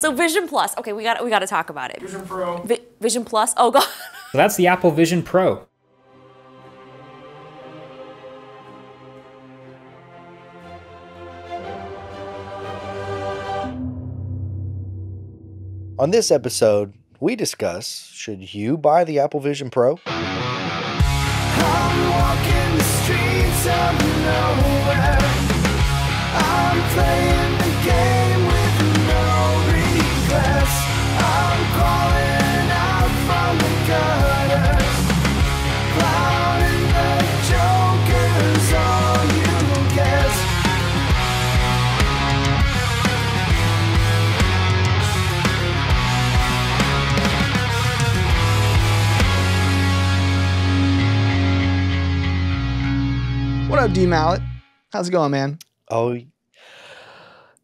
So Vision Plus. Okay, we got we got to talk about it. Vision Pro. Vi- Vision Plus. Oh god. So that's the Apple Vision Pro. On this episode, we discuss should you buy the Apple Vision Pro? Up, D Mallett? How's it going, man? Oh,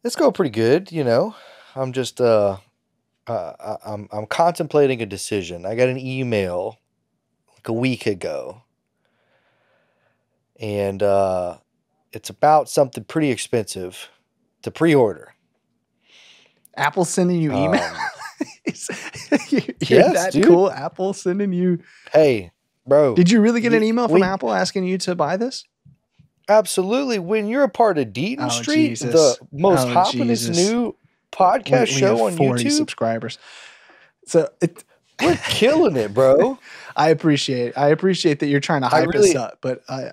it's going pretty good. You know, I'm just uh, uh, I- I'm I'm contemplating a decision. I got an email like a week ago, and uh, it's about something pretty expensive to pre-order. Apple sending you email? Um, You're Yes, that dude. cool. Apple sending you. hey, bro, Did you really get an email from we- Apple asking you to buy this? Absolutely. When you're a part of Deaton Oh, Street, Jesus. the most Oh, hoppingest Jesus. new podcast We- we show on 40 YouTube, subscribers. So it, we're killing it, bro. I appreciate. I appreciate that you're trying to hype us up, but I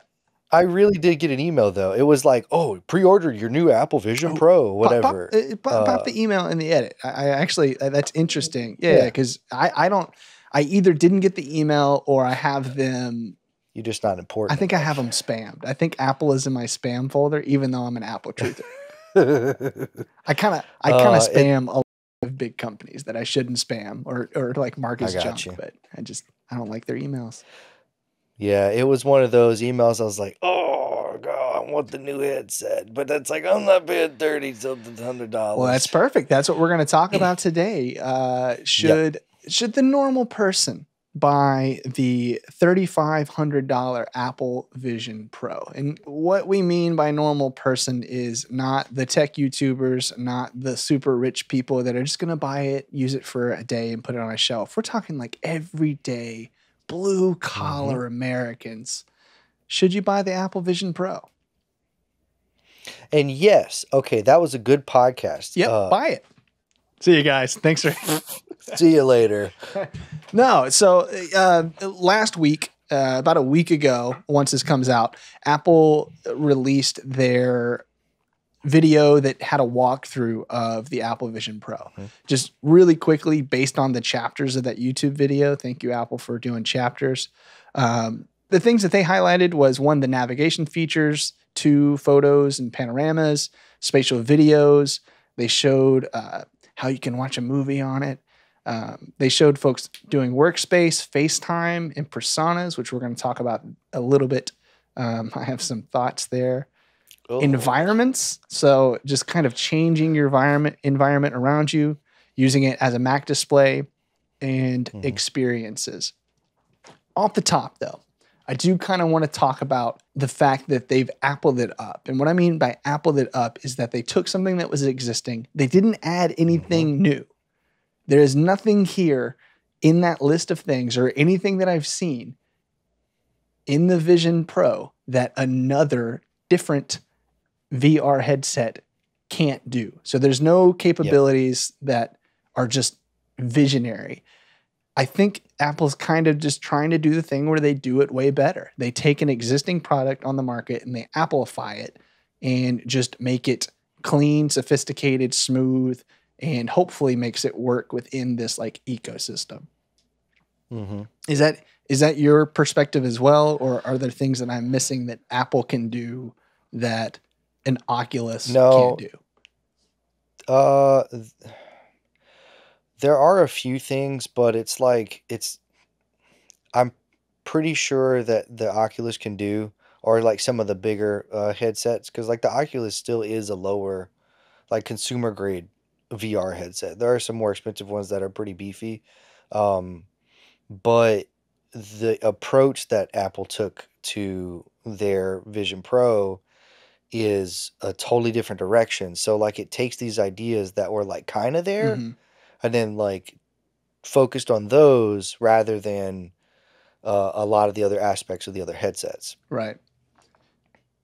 I really did get an email though. It was like, "Oh, pre-order your new Apple Vision Oh, Pro, whatever." Pop, uh, pop, pop Uh, the email in the edit. I, I actually uh, that's interesting. Yeah, Yeah. because I I don't. I either didn't get the email or I have them. You're just not important. I think I have them spammed. I think Apple is in my spam folder, even though I'm an Apple truther. I kind of I kind Uh, of it- spam a lot of big companies that I shouldn't spam or or like mark as junk, you. but I just I don't like their emails. yeah, it was one of those emails. I was like, "Oh god, I want the new headset," but that's like, I'm not paying thirty something hundred dollars. Well, that's perfect. That's what we're going to talk about today. Uh, should should the normal person buy the $3500 Apple Vision Pro? And what we mean by normal person is not the tech YouTubers, not the super rich people that are just going to buy it, use it for a day and put it on a shelf. We're talking like everyday blue collar Americans. Should you buy the Apple Vision Pro? And yes, okay, that was a good podcast. Yep, Uh, buy it. See you guys. Thanks for see you later. No, so uh, last week, uh, about a week ago, once this comes out, Apple released their video that had a walkthrough of the Apple Vision Pro. Just really quickly, based on the chapters of that YouTube video. Thank you, Apple, for doing chapters. Um, the things that they highlighted was one, the navigation features, two, photos and panoramas, spatial videos. They showed uh, how you can watch a movie on it. Um, they showed folks doing workspace, FaceTime, and personas, which we're going to talk about a little bit. Um, I have some thoughts there. Oh, Environments, so just kind of changing your environment environment around you, using it as a Mac display, and Mhm. experiences. Off the top, though, I do kind of want to talk about the fact that they've appled it up. And what I mean by appled it up is that they took something that was existing, they didn't add anything new. There is nothing here in that list of things or anything that I've seen in the Vision Pro that another different VR headset can't do. So there's no capabilities that are just visionary. I think Apple's kind of just trying to do the thing where they do it way better. They take an existing product on the market and they amplify it and just make it clean, sophisticated, smooth, and hopefully makes it work within this like ecosystem. mhm. Is that is that your perspective as well, or are there things that I'm missing that Apple can do that an Oculus No. can't do? Uh, there are a few things, but it's like it's. I'm pretty sure that the Oculus can do, or like some of the bigger uh, headsets, because like the Oculus still is a lower, like consumer grade VR headset. There are some more expensive ones that are pretty beefy, um, but the approach that Apple took to their Vision Pro is a totally different direction. So like it takes these ideas that were like kind of there Mhm. and then like focused on those rather than uh, a lot of the other aspects of the other headsets. Right.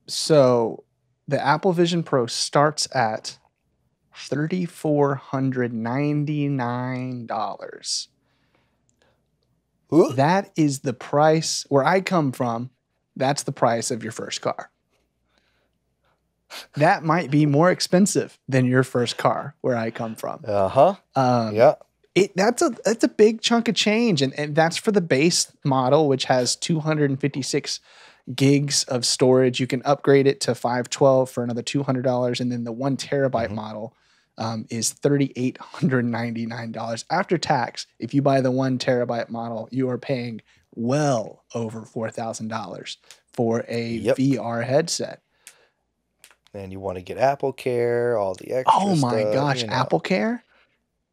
So the Apple Vision Pro starts at $3,499. Ooh. That is the price where I come from. That's the price of your first car. That might be more expensive than your first car where I come from. Uh-huh. Um, yeah. it that's a that's a big chunk of change and, and that's for the base model which has 256 gigs of storage you can upgrade it to 512 for another $200 and then the one terabyte Mhm. model um, is $3899 after tax if you buy the one terabyte model you are paying well over $4000 for a Yep. vr headset. And you want to get Apple Care, all the extra oh my stuff, gosh you know. apple care?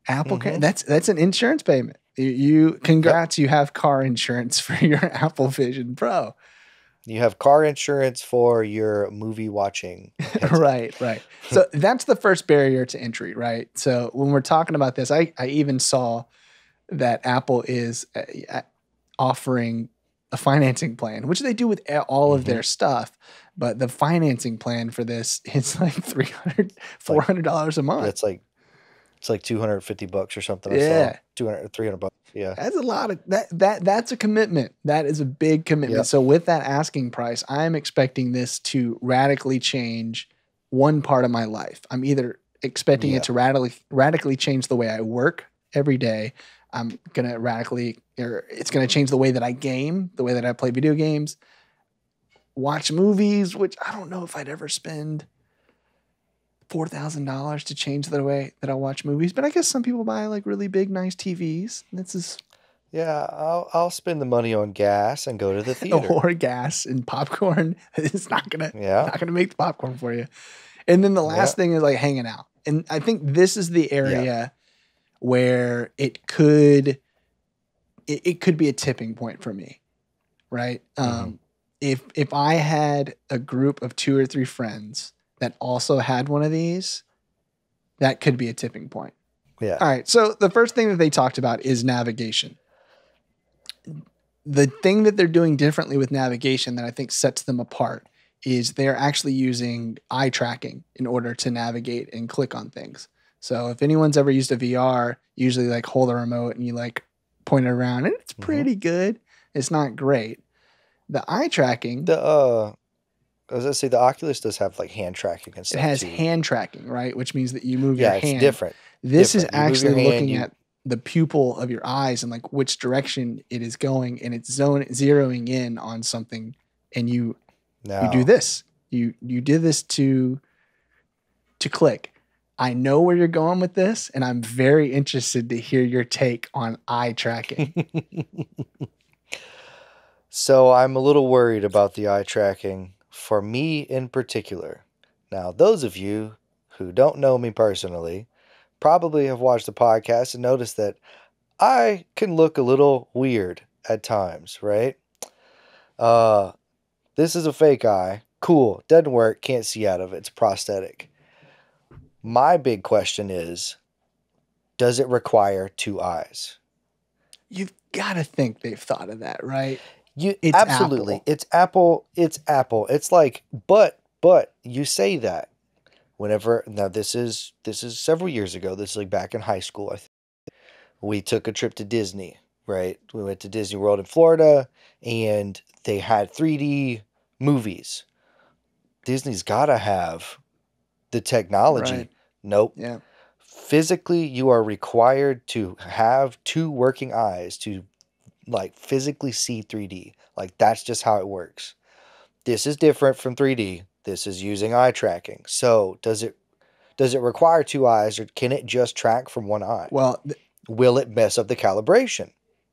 Apple care? Mhm. that's that's an insurance payment. You, you congrats you have car insurance for your apple vision pro You have car insurance for your movie watching. right right so that's the first barrier to entry right so when we're talking about this i i even saw that apple is uh, uh, offering a financing plan which they do with all of their stuff but the financing plan for this is like 300 400 dollars a month It's like it's like 250 bucks or something. I Yeah. saw. 200 300 bucks. Yeah. That's a lot of that that that's a commitment. That is a big commitment. Yep. So with that asking price, I'm expecting this to radically change one part of my life. I'm either expecting Yeah. it to radically radically change the way I work every day. I'm gonna radically or it's gonna change the way that I game, the way that I play video games, watch movies, which I don't know if I'd ever spend four thousand dollars to change the way that I watch movies. But I guess some people buy like really big, nice TVs. This is Yeah, I'll I'll spend the money on gas and go to the theater. or gas and popcorn. it's not gonna yeah. not gonna make the popcorn for you. And then the last Yeah. thing is like hanging out. And I think this is the area where it could it, it could be a tipping point for me. Right? Mm-hmm. Um if if I had a group of two or three friends that also had one of these, that could be a tipping point. Yeah. All right. So the first thing that they talked about is navigation. The thing that they're doing differently with navigation that I think sets them apart is they're actually using eye tracking in order to navigate and click on things. So if anyone's ever used a VR, usually like hold a remote and you like point it around and it's Mhm. pretty good. It's not great. The eye tracking, The uh I say the Oculus does have like hand tracking and stuff. it has too. hand tracking, right? Which means that you move Yeah, your it's hand. different. This is. You actually hand, looking you- at the pupil of your eyes and like which direction it is going, and it's zone zeroing in on something, and you Now you do this. You you did this to to click. I know where you're going with this, and I'm very interested to hear your take on eye tracking. So I'm a little worried about the eye tracking for me in particular. Now, those of you who don't know me personally probably have watched the podcast and noticed that I can look a little weird at times, right? Uh this is a fake eye. Cool. Doesn't work. Can't see out of it. It's prosthetic. My big question is does it require two eyes? You've got to think they've thought of that, right? You It's absolutely. Apple. It's Apple. It's Apple. It's like, but but you say that whenever now this is this is several years ago. This is like back in high school. I think we took a trip to Disney. Right, we went to Disney World in Florida, and they had 3D movies. Disney's got to have the technology. Right. Nope Yeah. physically you are required to have two working eyes to like physically see 3D. Like that's just how it works. This is different from 3D. This is using eye tracking. So, does it does it require two eyes or can it just track from one eye? Well, th- Will it mess up the calibration?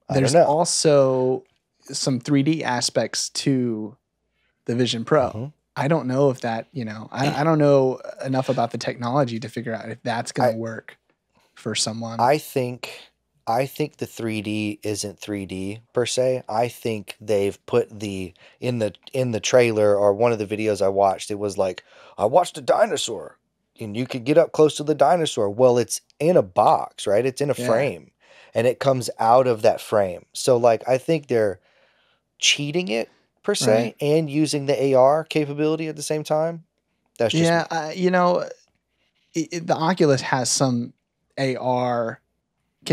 I there's also some 3D aspects to the Vision Pro. Mhm. I don't know if that, you know, I, I don't know enough about the technology to figure out if that's going to work for someone. I think I think the 3D isn't 3D per se. I think they've put the in the in the trailer or one of the videos I watched. It was like I watched a dinosaur, and you could get up close to the dinosaur. Well, it's in a box, right? It's in a Yeah. frame, and it comes out of that frame. So, like, I think they're cheating it per se Right. and using the AR capability at the same time. That's just yeah, uh, you know, it, it- the Oculus has some AR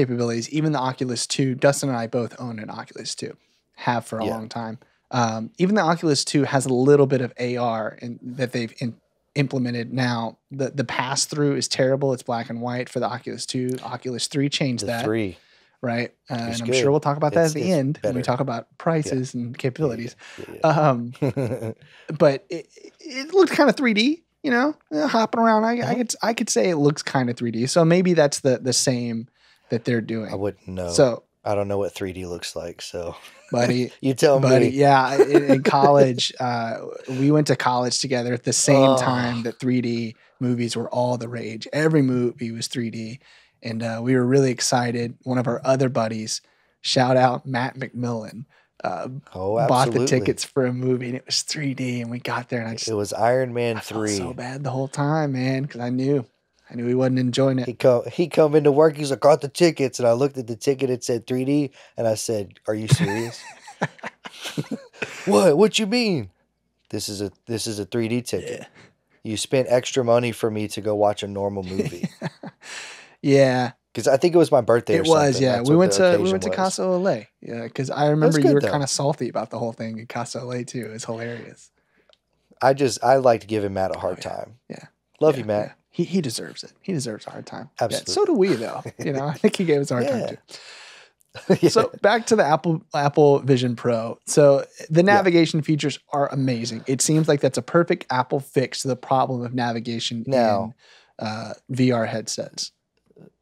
capabilities. Even the Oculus 2, Dustin and I both own an Oculus 2, have for a Yeah. long time. Um, even the Oculus 2 has a little bit of AR in, that they've in, implemented now. The the pass through is terrible. It's black and white for the Oculus 2. Oculus 3 changed the that, three. right? Uh, and I'm good. sure we'll talk about that It's- at the end when we talk about prices and capabilities. Yeah, Um, yeah. but it, it looked kind of 3D, you know, uh, hopping around. I, I Uh-huh. could I could say it looks kind of 3D. So maybe that's the the same that they're doing. I wouldn't know. So, I don't know what 3D looks like. So, buddy, you tell buddy, me. yeah, in, in college, uh, we went to college together at the same Oh. time that 3D movies were all the rage. Every movie was 3D, and uh, we were really excited. One of our other buddies, shout out Matt McMillan. Uh, Oh, bought the tickets for a movie and it was 3D and we got there and I just It was Iron Man I felt three. so bad the whole time, man, because I knew, I knew he wasn't enjoying it. He come he come into work. He's like, got the tickets, and I looked at the ticket. It said 3D, and I said, "Are you serious? what? What you mean? This is a this is a 3D ticket. Yeah. You spent extra money for me to go watch a normal movie Yeah, because I think it was my birthday. or it was. something. Yeah, That's we went to we went to. Casa Ole. Yeah, because I remember you were kind of salty about the whole thing in Casa Ole too. It was hilarious. I just I like giving Matt a hard Oh, yeah. time. Yeah. Love Yeah, you, Matt. Yeah. He he deserves it. He deserves a hard time. Yeah, Absolutely. so do we though. You know, I think he gave us a hard Yeah. time too. So back to the Apple Apple Vision Pro. So the navigation features are amazing. It seems like that's a perfect Apple fix to the problem of navigation Now- in uh, VR headsets.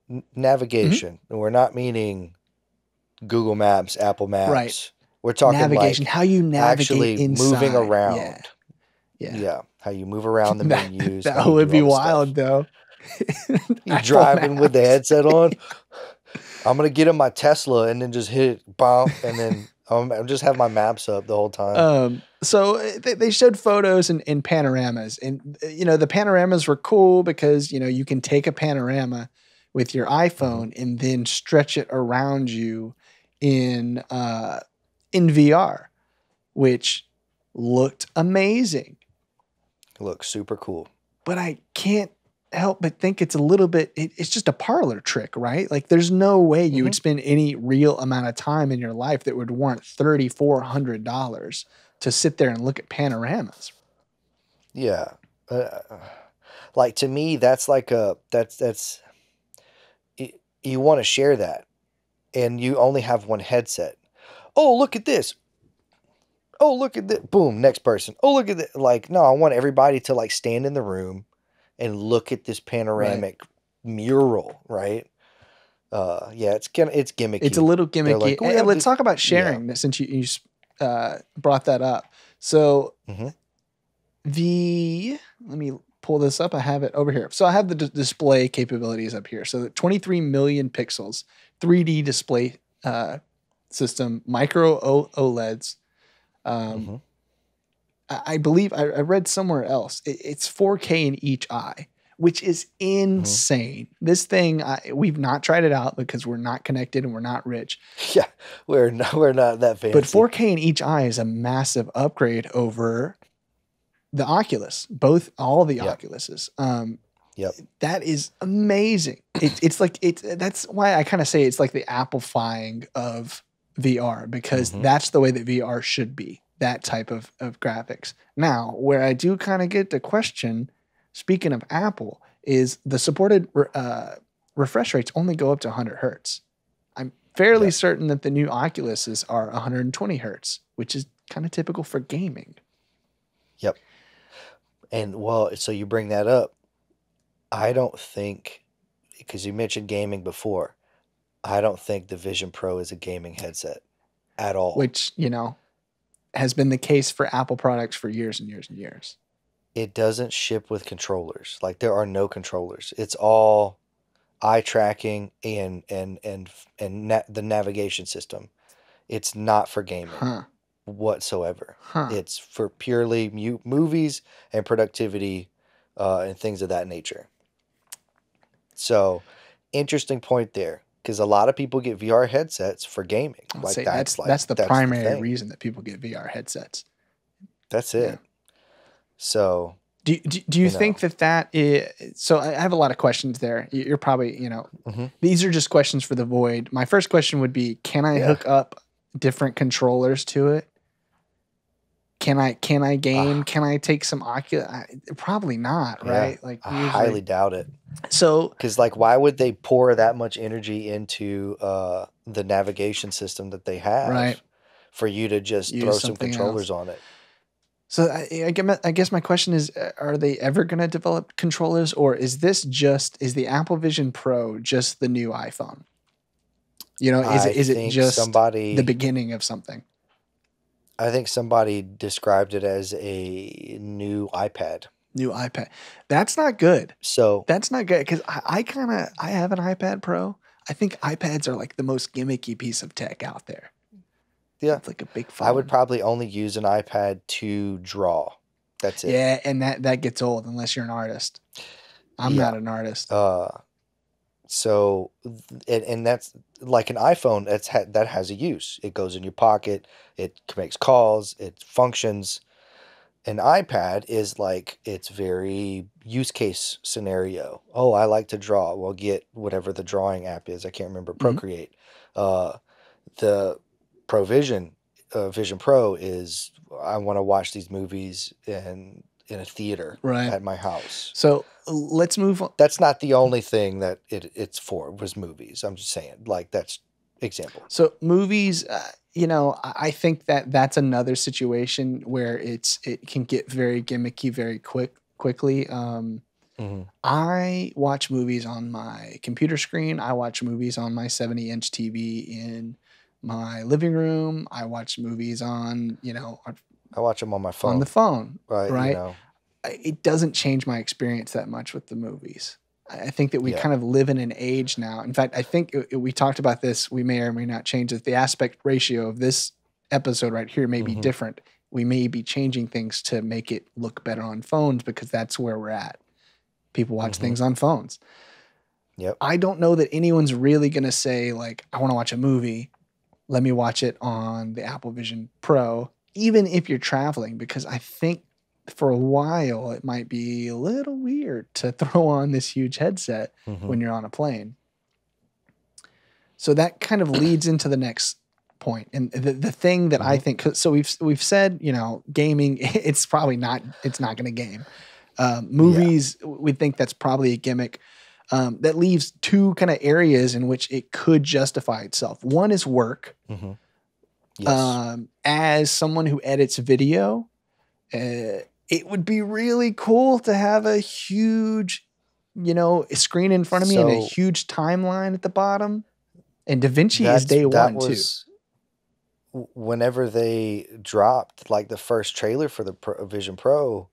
N- navigation. Mm-hmm. We're not meaning Google Maps, Apple Maps. Right. We're talking navigation, like how you navigate actually inside. moving around. Yeah. Yeah. How you move around the That, menus. that would be stuff. wild though. You driving with the headset on. I'm gonna get in my Tesla and then just hit it, bomb, and then um, I'm just have my maps up the whole time. Um, so uh, they, they showed photos and, and panoramas, and uh, you know the panoramas were cool because you know you can take a panorama with your iPhone and then stretch it around you in uh, in VR, which looked amazing. Looks super cool. But I can't help but think it's a little bit. It, it's just a parlor trick, right? Like there's no way you would spend any real amount of time in your life that would warrant thirty four hundred dollars to sit there and look at panoramas. Yeah. Uh, like to me, that's like a that's that's y- you want to share that, and you only have one headset. Oh, look at this. Oh, look at that. Boom, next person. Oh, look at that. Like, no, I want everybody to like stand in the room and look at this panoramic mural, right? Uh, yeah, it's gonna it's gimmicky. It's a little gimmicky. like, "We And have let's talk about sharing this since you, you uh, brought that up. So Mhm. the let me pull this up. I have it over here. So I have the d- display capabilities up here. So the 23 million pixels, 3D display uh, system, micro o- OLEDs. Um, Mhm. I, I believe I, I read somewhere else. It, it's 4K in each eye, which is insane. This thing, I, we've not tried it out because we're not connected and we're not rich. Yeah, we're not we're not that fancy. But 4K in each eye is a massive upgrade over the Oculus, both all the Yep. Oculuses. Um, Yep. that is amazing. It, it's like it's that's why I kind of say it's like the amplifying of VR because Mhm. that's the way that VR should be. That type of of graphics. Now, where I do kind of get the question, speaking of Apple, is the supported re- uh, refresh rates only go up to 100 hertz. I'm fairly Yep. certain that the new Oculuses are 120 hertz, which is kind of typical for gaming. Yep. And well, so you bring that up. I don't think because you mentioned gaming before. I don't think the Vision Pro is a gaming headset at all. which you know has been the case for Apple products for years and years and years. it doesn't ship with controllers. Like there are no controllers. It's all eye tracking and and and and na- the navigation system. It's not for gaming Huh. whatsoever. Huh. It's for purely mu- movies and productivity uh, and things of that nature. So, interesting point there because a lot of people get VR headsets for gaming. I'd Like say that's, that's like that's the that's primary thing. reason that people get VR headsets. That's it. So, Do, do, do you You think that that is, so I have a lot of questions there. You- You're probably, you know, Mhm. these are just questions for the void. My first question would be, can I Yeah. hook up different controllers to it? Can I, can I game? can I take some Oculus? I, probably not, Ah. Yeah, right? Like I usually- highly doubt it. So Because, like, why would they pour that much energy into uh, the navigation system that they have Right. for you to just Use throw some controllers on it? So I, I guess my- I guess my question is: uh, Are they ever going to develop controllers, or is this just is the Apple Vision Pro just the new iPhone? You know, is I it is it just somebody? the beginning of something? I think somebody described it as a new iPad. New iPad. That's not good. So That's not good because I, I kind of I have an iPad Pro. I think iPads are like the most gimmicky piece of tech out there. Yeah. it's like a big phone. I would probably only use an iPad to draw. That's it. yeah, and that that gets old unless you're an artist. I'm Yeah. not an artist. Uh, so and, and that's like an iPhone. That's ha- that has a use. It goes in your pocket. It makes calls. It functions. An iPad is like it's very use case scenario. Oh, I like to draw. Well, get whatever the drawing app is. I can't remember. Mhm. Procreate. Uh, the Provision uh, Vision Pro is I want to watch these movies in in a theater Right. at my house So let's move on. that's not the only thing that it, it's for was movies i'm just saying like that's example So movies, uh, you know, I think that that's another situation where it's it can get very gimmicky very quick quickly. Um, I watch movies on my computer screen. I watch movies on my 70 inch TV in my living room. I watch movies on, you know, i watch them on my phone on the phone. right, right. you know It doesn't change my experience that much with the movies. I think that we Yeah. kind of live in an age now. In fact, I think it- it- we talked about this. We may or may not change it. The aspect ratio of this episode right here may be Mhm. different. We may be changing things to make it look better on phones because that's where we're at. People watch Mhm. things on phones. Yep. I don't know that anyone's really going to say, like, I want to watch a movie. Let me watch it on the Apple Vision Pro, even if you're traveling, because I think for a while it might be a little weird to throw on this huge headset Mhm. when you're on a plane. So that kind of leads into the next point. and the, the thing that I think So we've we've said, you know, gaming. It's probably not. It's not going to game. Um, movies, we think that's probably a gimmick. Um, that leaves two kind of areas in which it could justify itself. One is work. Mhm. yes Um, as someone who edits video, uh, it would be really cool to have a huge, you know, screen in front of me and a huge timeline at the bottom. And DaVinci is day one too. was w- whenever they dropped like the first trailer for the Pro, vision pro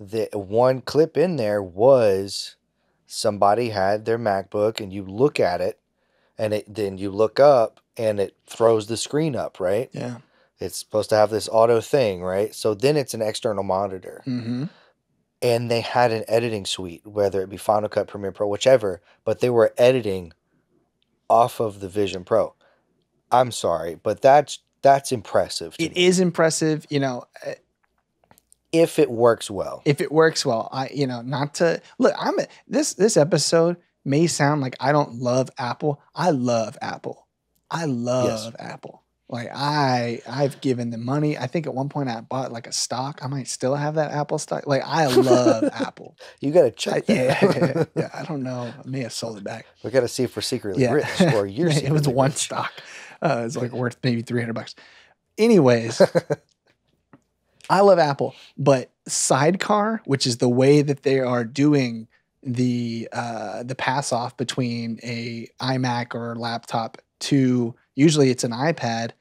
the one clip in there was somebody had their macbook and you look at it and it then you look up and it throws the screen up right Yeah. It's supposed to have this auto thing right so then it's an external monitor hmm and they had an editing suite, whether it be Final Cut, Premiere Pro, whichever, but they were editing off of the Vision Pro. I'm sorry, but that's that's impressive. It me, is impressive, you know, uh, if it works well. if it works well. I, you know, not to look. I'm a, this this episode may sound like I don't love Apple. I love Apple. I love Apple. Like I, I've given them money. I think at one point I bought like a stock. I might still have that Apple stock. Like I love Apple. You got to check yeah, that. yeah, yeah, yeah. I don't know. I may have sold it back. we got to see if we're secretly Yeah, rich or you're. it was one rich. stock. Uh, it's like worth maybe three hundred bucks. Anyways, I love Apple, but Sidecar, which is the way that they are doing the uh, the pass off between a iMac or laptop to usually it's an iPad.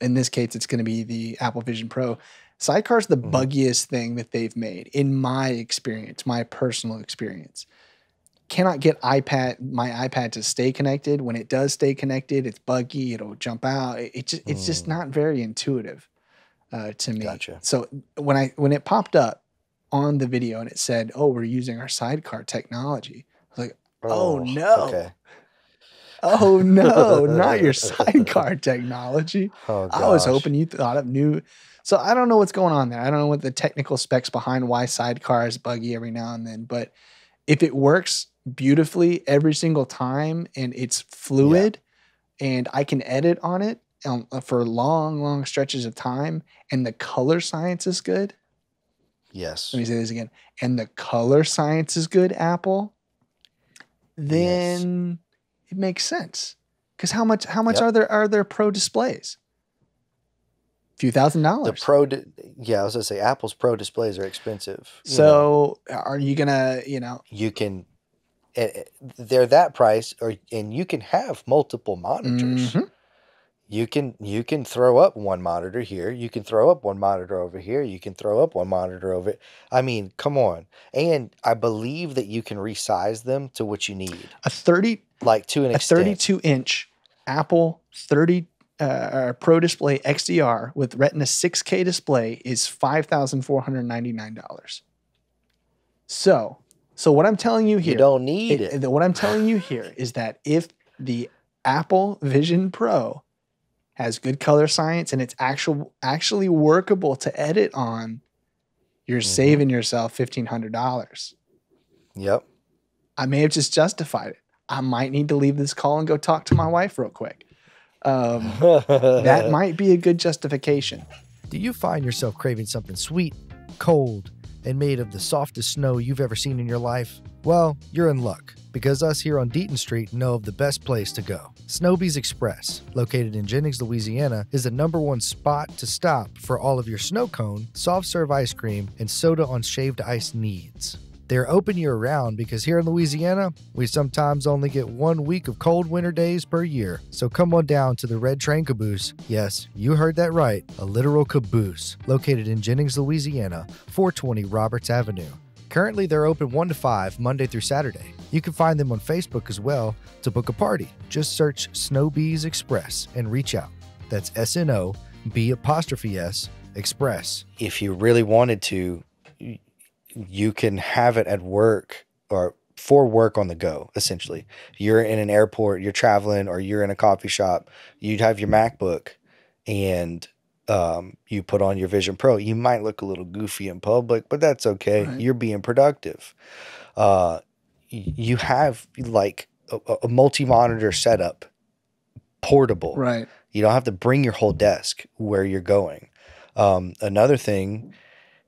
In this case, it's going to be the Apple Vision Pro. Sidecar is the Mhm. buggiest thing that they've made, in my experience, my personal experience. cannot get iPad my iPad to stay connected. When it does stay connected, it's buggy. It'll jump out. It, it just it's just not very intuitive uh, to me. Gotcha. So when I when it popped up on the video and it said, "Oh, we're using our sidecar technology," I was like, Oh, no. Okay. "Oh no, not your sidecar technology." Oh, I was hoping you thought of new. So I don't know what's going on there. I don't know what the technical specs behind why sidecar is buggy every now and then. But if it works beautifully every single time and it's fluid and I can edit on it um, for long, long stretches of time and the color science is good. Yes. Let me say this again. And the color science is good, Apple. Then it makes sense. Because how much how much Yep. are there are there pro displays? A few thousand dollars. The pro, yeah, I was gonna say Apple's Pro displays are expensive. you know. so are you gonna, you know, you can, eh, eh, they're that price, or and you can have multiple monitors. mhm. You can you can throw up one monitor here. You can throw up one monitor over here. You can throw up one monitor over. I mean, come on. And I believe that you can resize them to what you need, a 30 like to an a extent. 32 inch Apple 30 uh, uh, Pro Display XDR with Retina 6K display is five thousand four hundred ninety nine dollars. So, so what I'm telling you here, You don't need it- it. what I'm telling you here is that if the Apple Vision Pro has good color science and it's actual actually workable to edit on, you're Mhm. saving yourself fifteen hundred dollars. Yep. I may have just justified it. I might need to leave this call and go talk to my wife real quick. Um, that might be a good justification. Do you find yourself craving something sweet, cold, and made of the softest snow you've ever seen in your life? Well, you're in luck, because us here on Deaton Street know of the best place to go. Sno B's Express, located in Jennings, Louisiana, is the number one spot to stop for all of your snow cone, soft serve ice cream, and soda on shaved ice needs. They're open year round because here in Louisiana, we sometimes only get one week of cold winter days per year. So come on down to the Red Train Caboose. Yes, you heard that right, a literal caboose, located in Jennings, Louisiana, 420 Roberts Avenue. Currently, they're open 1 to 5 Monday through Saturday. You can find them on Facebook as well to book a party. Just search Sno B's Express and reach out. That's S N O B apostrophe S Express. if you really wanted to, you can have it at work or for work on the go, essentially. You're in an airport, you're traveling, or you're in a coffee shop, you'd have your MacBook and um, you put on your Vision Pro. You might look a little goofy in public, but that's okay. Right. You're being productive. Uh, you have like a, a multi monitor setup, portable. Right. You don't have to bring your whole desk where you're going. Um, another thing,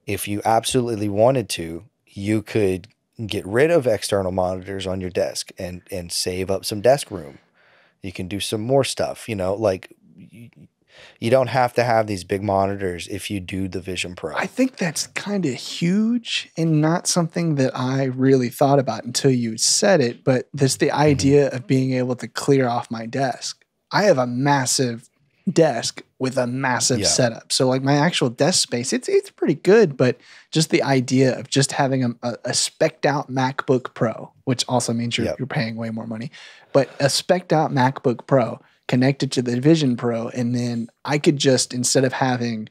if you absolutely wanted to, you could get rid of external monitors on your desk and and save up some desk room. You can do some more stuff. You know, like you, you don't have to have these big monitors if you do the Vision Pro. I think that's kind of huge and not something that I really thought about until you said it. But this the mm-hmm. idea of being able to clear off my desk. I have a massive desk with a massive Yeah. setup. So like my actual desk space, it's it's pretty good, but just the idea of just having a, a, a specked out MacBook Pro, which also means you're Yep. you're paying way more money, but a specked out MacBook Pro connected to the Vision Pro, and then I could just instead of having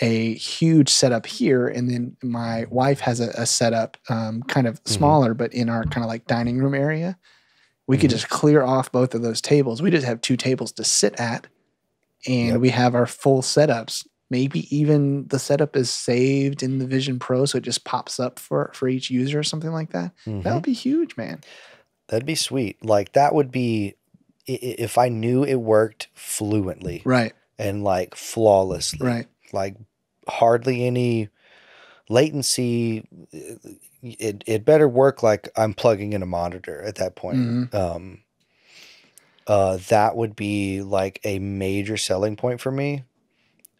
a huge setup here, and then my wife has a, a setup um, kind of smaller, but in our kind of like dining room area. We could Mhm. just clear off both of those tables. We just have two tables to sit at, and Yep. we have our full setups. Maybe even the setup is saved in the Vision Pro, so it just pops up for for each user or something like that. That Mhm. would be huge, man. That'd be sweet. Like that would be if I knew it worked fluently Right, and like flawlessly. right. like hardly any latency. It it better work like I'm plugging in a monitor at that point. Mhm. Um, uh, that would be like a major selling point for me.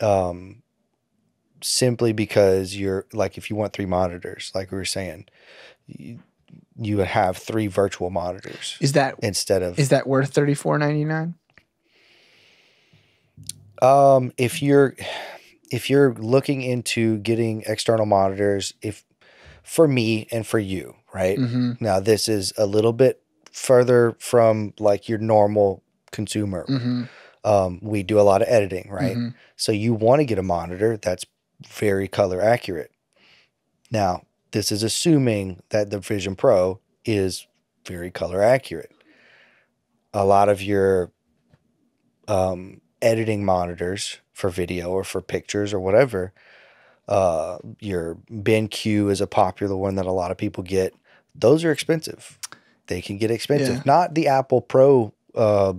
Um, simply because you're like if you want three monitors, like we were saying, you, you would have three virtual monitors Is that instead of is that worth thirty four ninety nine? Um, if you're if you're looking into getting external monitors, if for me and for you, right? hmm Now, this is a little bit further from like your normal consumer. hmm Um, we do a lot of editing, right? Mhm. So you want to get a monitor that's very color accurate. Now, this is assuming that the Vision Pro is very color accurate. A lot of your um, editing monitors for video or for pictures or whatever, uh, your BenQ is a popular one that a lot of people get. Those are expensive. They can get expensive. Yeah. Not the Apple Pro uh,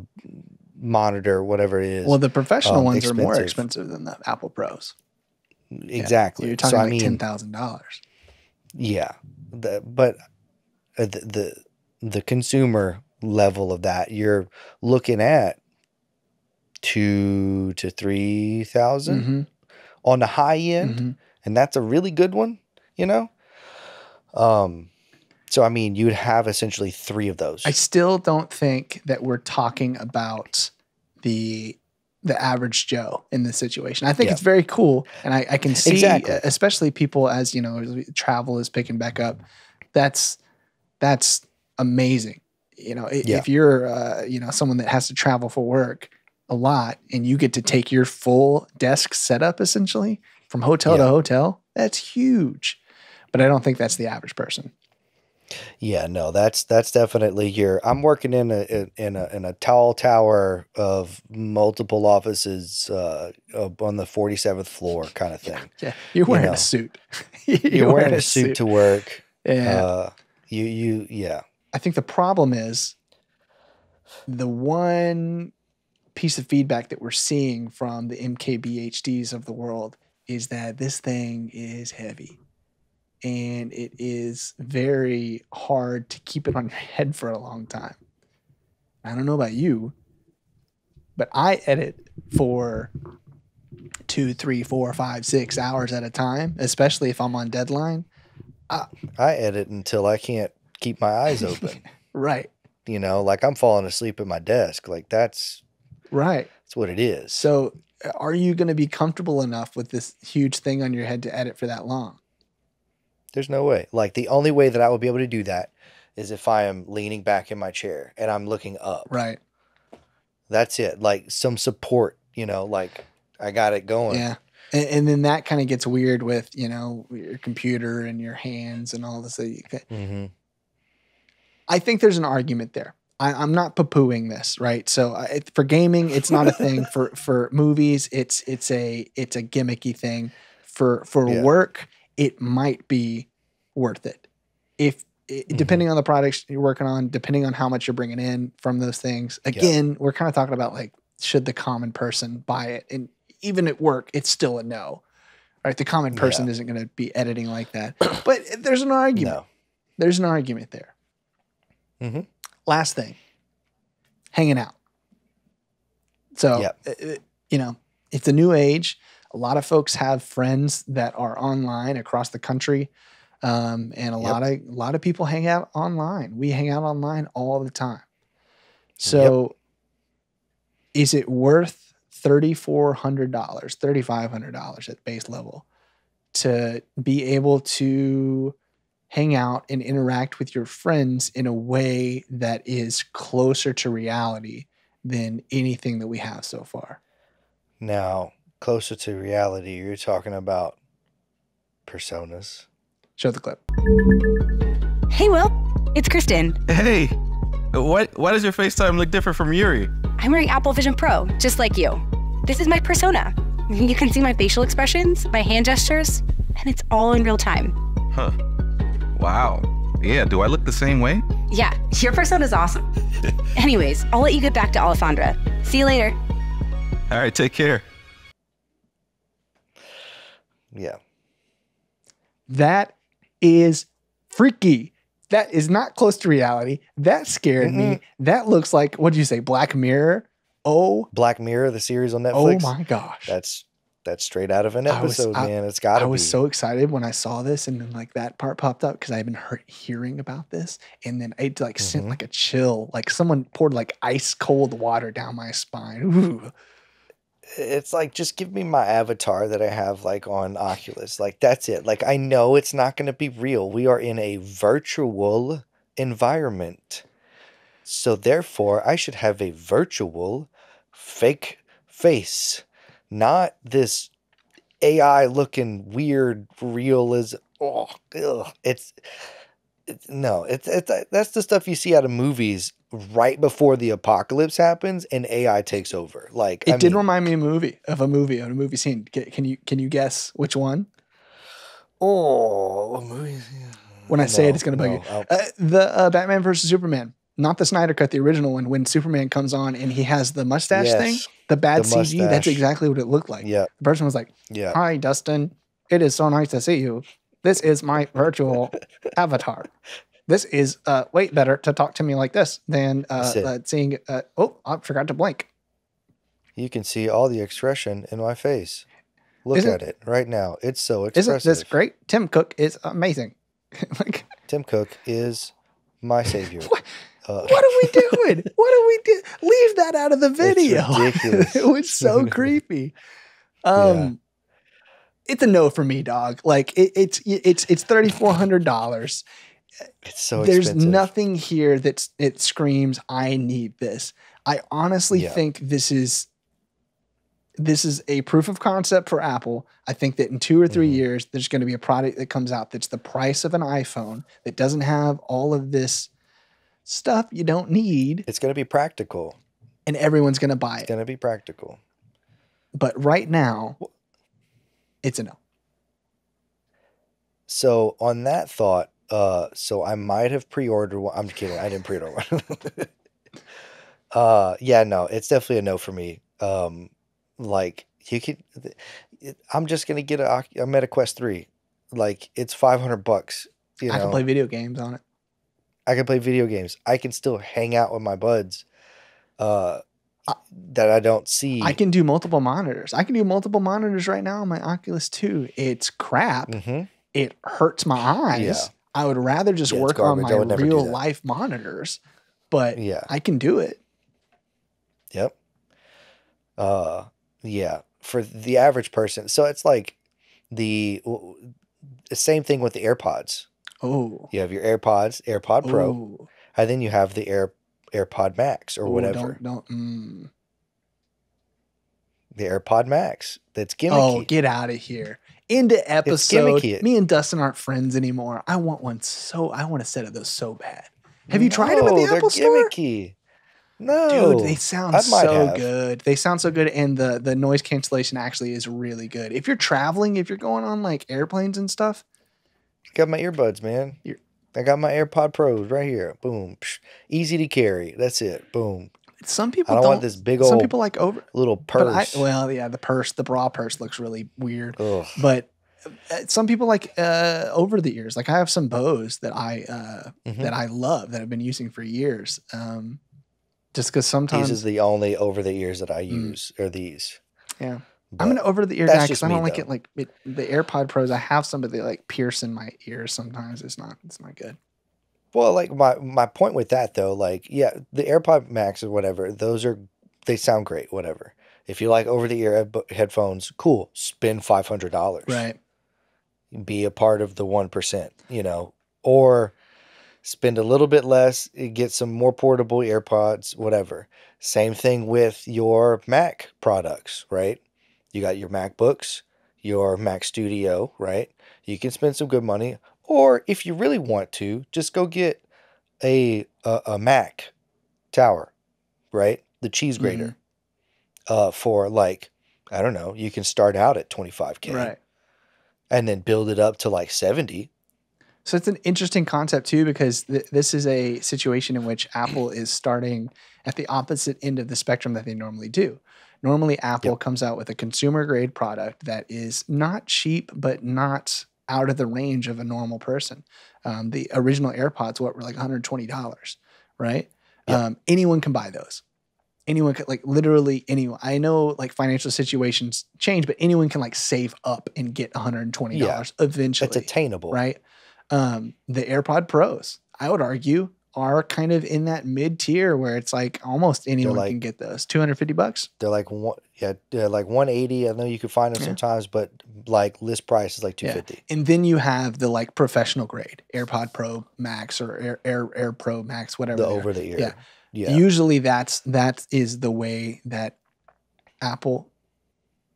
monitor, whatever it is. Well, the professional um, ones are more expensive. expensive than the Apple Pros. Yeah. exactly. You're talking so I mean, ten thousand dollars. Yeah, the, but uh, the, the the consumer level of that, you're looking at two to three thousand Mm-hmm. on the high end, and that's a really good one. You know, um, so I mean, you'd have essentially three of those. I still don't think that we're talking about the the average Joe in this situation. I think Yeah. it's very cool, and I, I can see, Exactly. especially people as you know, travel is picking back up. That's that's amazing. You know, Yeah. if you're uh, you know someone that has to travel for work a lot, and you get to take your full desk setup essentially from hotel to hotel, that's huge. But I don't think that's the average person. Yeah, no, that's that's definitely your. I'm working in a in- a in a tall tower of multiple offices uh, on the 47th floor, kind of thing. Yeah, you're wearing know. a suit. You're, wearing a suit, to work. Yeah. Uh, you you yeah I think the problem is the one piece of feedback that we're seeing from the MKBHDs of the world is that this thing is heavy and it is very hard to keep it on your head for a long time. I don't know about you, but I edit for two, three, four, five, six hours at a time, especially if I'm on deadline. I edit until I can't keep my eyes open. Right, you know, like I'm falling asleep at my desk. Like that's right. that's what it is. So, are you going to be comfortable enough with this huge thing on your head to edit for that long? There's no way. Like the only way that I would be able to do that is if I am leaning back in my chair and I'm looking up. Right. That's it. Like some support, you know, like I got it going. Yeah. And, and then that kind of gets weird with, you know, your computer and your hands and all this. hmm I think there's an argument there. I, I'm not poo-pooing this, right? So I, for gaming, it's not a thing. for for movies, it's it's a it's a gimmicky thing. For for Yeah. work, it might be worth it. If i depending on the products you're working on, depending on how much you're bringing in from those things. Again, we're kind of talking about like should the common person buy it, and even at work, it's still a no. Right? The common person Yeah. isn't going to be editing like that. But there's an argument No. there's an argument there. Mhm. Last thing, hanging out. So, Yep. uh, uh, you know, it's a new age. A lot of folks have friends that are online across the country, um, and a Yep. lot of a lot of people hang out online. We hang out online all the time. So, is it worth thirty four hundred dollars, thirty five hundred dollars at base level, to be able to hang out and interact with your friends in a way that is closer to reality than anything that we have so far. Now, closer to reality, you're talking about personas. Show the clip. Hey, Will. It's Kristen. Hey, what? Why does your FaceTime look different from Yuri? I'm wearing Apple Vision Pro, just like you. This is my persona. You can see my facial expressions, my hand gestures, and it's all in real time. Huh. Wow. Yeah. Do I look the same way? Yeah, your persona's awesome. Anyways, I'll let you get back to Alessandra. See you later. All right. Take care. Yeah. That is freaky. That is not close to reality. That scared me. That looks like what did you say? Black Mirror. Oh, Black Mirror, the series on Netflix. oh my gosh. That's that's straight out of an I was- episode, I- man. It's got to I be. was so excited when I saw this, and then like that part popped up because I've been heard, hearing about this, and then it like sent Mhm. like a chill, like someone poured like ice cold water down my spine. Ooh. It's like just give me my avatar that I have like on Oculus. Like that's it. Like I know it's not going to be real. We are in a virtual environment. So therefore, I should have a virtual fake face, not this AI looking weird real as oh, ugh. it's no, it's it's that's the stuff you see out of movies right before the apocalypse happens and AI takes over. Like It I did mean, remind me of a movie of a movie of a movie scene. Can you can you guess which one? Oh, movies. When I say it, it's gonna bug no, you. Uh, the uh, Batman versus Superman, not the Snyder cut, the original one. When Superman comes on and he has the mustache thing, the bad the CG. That's exactly what it looked like. Yeah, The person was like, yeah. "Hi, Dustin. It is so nice to see you. This is my virtual avatar. This is uh, way better to talk to me like this than uh, uh, seeing. Uh, oh, I forgot to blink. You can see all the expression in my face. Look Isn't- at it right now. It's so expressive. Isn't this great? Tim Cook is amazing. like, Tim Cook is my savior. What? Uh, what are we doing? what are we doing? Leave that out of the video. ridiculous. it was so creepy. Um, it's a no for me, dog. Like it, it's it's it's thirty four hundred dollars. It's so There's expensive. nothing here that's it screams I need this. I honestly Yeah. think this is this is a proof of concept for Apple. I think that in two or 3 Mhm. years, there's going to be a product that comes out that's the price of an iPhone that doesn't have all of this stuff you don't need, It's going to be practical. and everyone's going to buy it. It's going to be practical. But right now, it's a no. So on that thought, uh, so I might have pre-ordered one. I'm kidding. I didn't pre-order one. uh, yeah, no, it's definitely a no for me. Um, like you could, I'm just gonna get a, a MetaQuest three. Like it's 500 bucks. You know, I can play video games on it. I can play video games. I can still hang out with my buds. Uh, that I don't see. I can do multiple monitors. I can do multiple monitors right now on my Oculus 2. It's crap. hmm It hurts my eyes. Yeah. I would rather just Yeah, work on garbage. I would my real life monitors, but Yeah. I can do it. Yep. Uh, yeah. For the average person, so it's like the the same thing with the AirPods. Oh, You have your AirPods, AirPod Pro, Ooh. and then you have the Air AirPod Max or Ooh, whatever. Don't, don't, mm. The AirPod Max. That's gimmicky. Oh, get out of here. Into episode. Me and Dustin aren't friends anymore. I want one so, I want a set of those so bad. Have you tried them at No, the they're Apple Store? gimmicky. No, Dude, they sound so have. good. They sound so good, and the the noise cancellation actually is really good. If you're traveling, if you're going on like airplanes and stuff, got my earbuds, man. You're- I got my AirPod Pros right here. Boom. Psh. Easy to carry. That's it. Boom. some people I don't don't. want this big some people like over. little purse. I, well, yeah, the purse, the bra purse looks really weird. Ugh. But uh, some people like uh, over the years. Like I have some Bose that I uh, Mhm. that I love that I've been using for years. Um, just because sometimes These is the only over the ears that I Mm. use, are these. Yeah. I'm an over the ear guy because I don't me, like though. it. Like it, the AirPod Pros, I have some, but they like pierce in my ears sometimes. It's not. It's not good. Well, like my my point with that though, like yeah, the AirPod Max or whatever, those are they sound great, whatever. If you like over the ear headphones, cool. Spend five hundred dollars. Right. Be a part of the one percent, you know, or spend a little bit less, eh, get some more portable AirPods, whatever. Same thing with your Mac products, right? You got your MacBooks, your Mac Studio, right? You can spend some good money, or if you really want to, just go get a a, a Mac tower, right? The cheese grater, uh, for like I don't know. You can start out at twenty five k, Right. and then build it up to like seventy. So it's an interesting concept too, because th- this is a situation in which Apple is starting at the opposite end of the spectrum that they normally do. Normally, Apple Yep. comes out with a consumer grade product that is not cheap, but not out of the range of a normal person. Um, the original AirPods, what were like $120, right? Yep. Um, anyone can buy those. Anyone could like literally anyone. I know like financial situations change, but anyone can like save up and get $120 eventually It's attainable, right? Um, the AirPod Pros, I would argue, are kind of in that mid tier where it's like almost anyone like- can get those. 250 bucks. They're like one, yeah, they're like one eighty. I know you can find them Yeah. sometimes, but like list price is like 250. Yeah. And then you have the like professional grade AirPod Pro Max or Air Air, Air Pro Max, whatever. The over the ear. Yeah. Yeah. Usually that's that is the way that Apple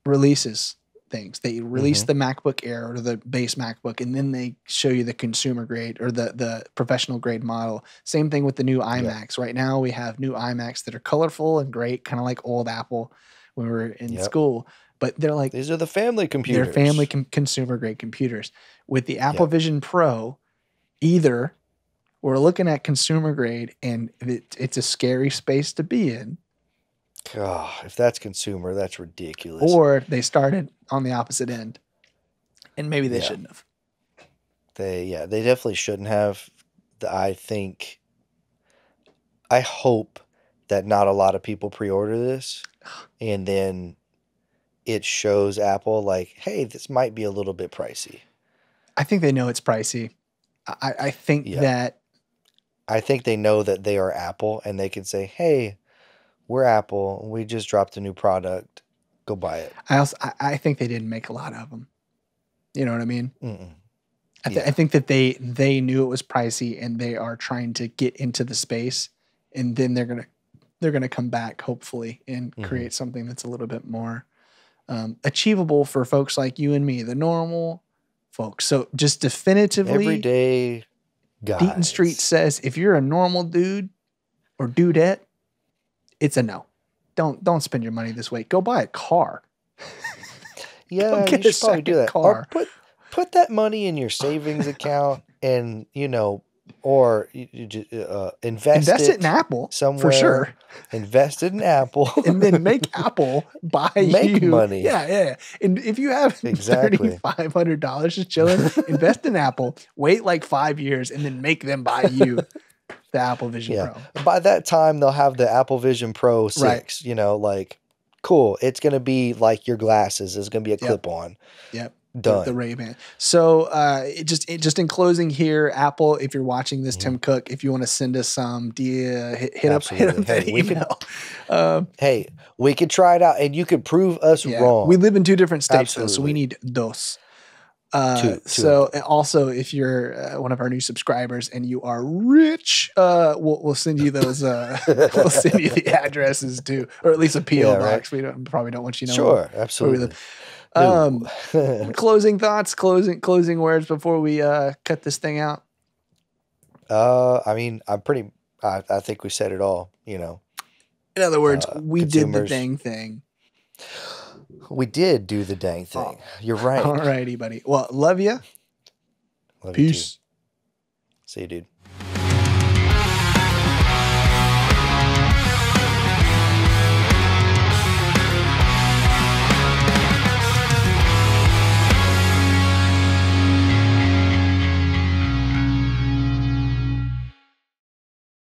releases things. They release mm-hmm. the MacBook Air or the base MacBook and then they show you the consumer grade or the the professional grade model. Same thing with the new iMacs. Right now we have new iMacs that are colorful and great, kind of like old Apple when we were in Yep. school, but they're like These are the family computers. they're family com- consumer grade computers. With the Apple Yep. Vision Pro, either we're looking at consumer grade and it, it's a scary space to be in, God, if that's consumer, that's ridiculous. or they started on the opposite end. And maybe they Yeah. shouldn't have. They yeah, they definitely shouldn't have. The- I think I hope that not a lot of people pre-order this and then it shows Apple like, hey, this might be a little bit pricey. I think they know it's pricey. I, I think Yeah. that I think they know that they are Apple and they can say, "Hey, we're Apple. We just dropped a new product. Go buy it." I also I, I think they didn't make a lot of them. You know what I mean? Mm-mm. I, th- I think that they they knew it was pricey and they are trying to get into the space, and then they're gonna they're gonna come back hopefully and Mhm. create something that's a little bit more um, achievable for folks like you and me, the normal folks. So just definitively, Everyday guys. Deaton Street says if you're a normal dude or dudette, it's a no. Don't don't spend your money this way. Go buy a car. Yeah, you should probably do that. car. Or put put that money in your savings account and you know, or you, uh, invest, Invest it in Apple somewhere for sure. Invest it in Apple. and then make Apple buy Make you money. Yeah, yeah. And if you have Exactly. five hundred dollars just chilling, invest in Apple. Wait like five years, and then make them buy you the Apple Vision Yeah. Pro. By that time, they'll have the Apple Vision Pro six. You know, like cool. It's gonna be like your glasses. It's gonna be a Yep. clip on. Yep. the- Done. The, Ray Ban. So, uh, it just it, just in closing here, Apple, if you're watching this, Tim Cook, if you want to send us some, you hit, hit up hit up. That Hey, we can- email? Um, hey, we could try it out, and you could prove us yeah. wrong. We live in two different states, though, so we need dos. Uh, Two- two so also, if you're uh, one of our new subscribers and you are rich, uh, we'll, we'll send you those. Uh, we'll send you the addresses too, or at least a PO Yeah, right. box. We don't probably don't want you to know. sure, absolutely. live. Um, closing thoughts, closing closing words before we uh, cut this thing out. uh, I mean, I'm pretty. I, I think we said it all. You know, In other words, Uh, we did the consumers- dang thing. We did do the dang thing. You're right. All righty, buddy. Well, love you. Love you. Peace. See you, dude.